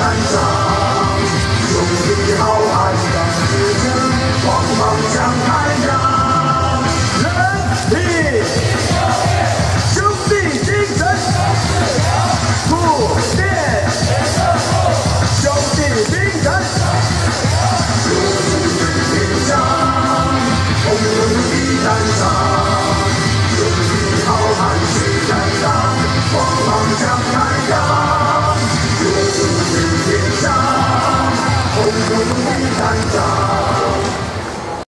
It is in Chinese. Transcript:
山上，兄弟好汉当自强，光芒像太阳。山上，有一好汉去担当，光芒强。